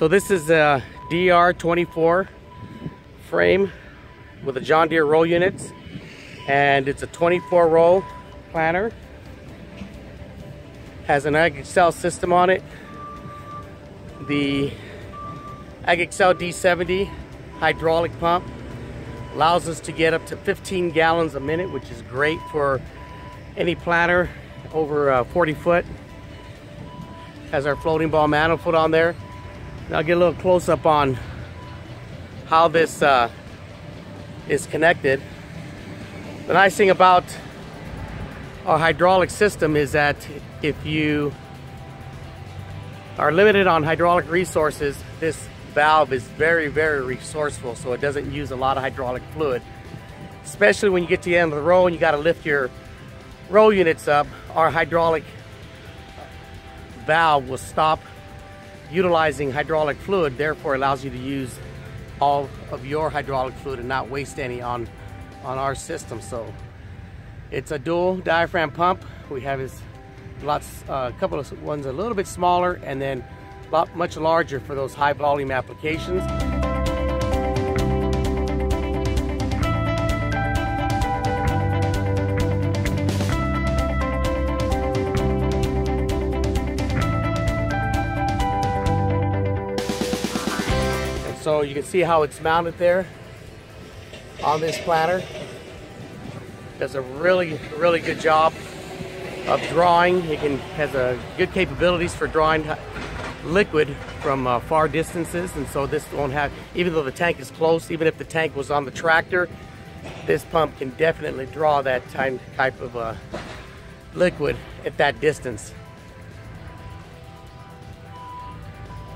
So this is a DR24 frame with a John Deere roll units and it's a 24 roll planter. Has an AgXcel system on it. The AgXcel D70 hydraulic pump allows us to get up to 15 gallons a minute which is great for any planter over uh, 40 foot. Has our floating ball manifold on there. Now I'll get a little close up on how this uh, is connected. The nice thing about our hydraulic system is that if you are limited on hydraulic resources, this valve is very, very resourceful, so it doesn't use a lot of hydraulic fluid. Especially when you get to the end of the row and you got to lift your roll units up, our hydraulic valve will stop utilizing hydraulic fluid, therefore allows you to use all of your hydraulic fluid and not waste any on, on our system. So it's a dual diaphragm pump. We have is lots, uh, a uh, couple of ones a little bit smaller and then lot much larger for those high volume applications. So you can see how it's mounted there on this planter. Does a really, really good job of drawing. It can has a good capabilities for drawing liquid from uh, far distances and so this won't have, even though the tank is close, even if the tank was on the tractor, this pump can definitely draw that type of uh, liquid at that distance.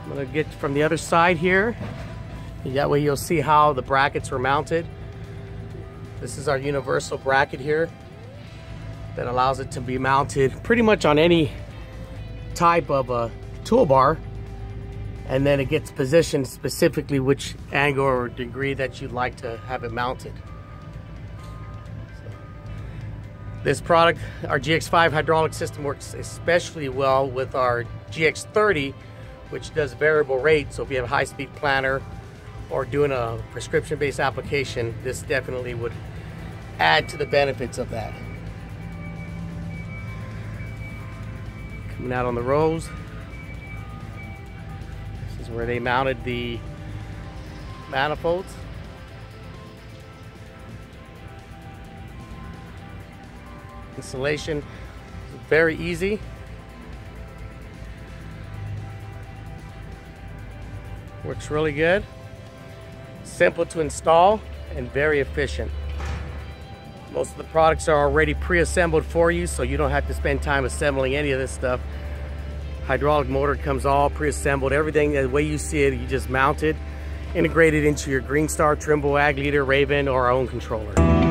I'm gonna get from the other side here. That way you'll see how the brackets were mounted. This is our universal bracket here that allows it to be mounted pretty much on any type of a toolbar and then it gets positioned specifically which angle or degree that you'd like to have it mounted. This product, our GX5 hydraulic system works especially well with our GX30 which does variable rate so if you have a high-speed planter or doing a prescription-based application, this definitely would add to the benefits of that. Coming out on the rows. This is where they mounted the manifolds. Installation very easy. Works really good simple to install and very efficient. Most of the products are already pre-assembled for you so you don't have to spend time assembling any of this stuff. Hydraulic motor comes all pre-assembled. Everything the way you see it, you just mount it, integrate it into your Greenstar, Trimble, Ag Leader, Raven, or our own controller.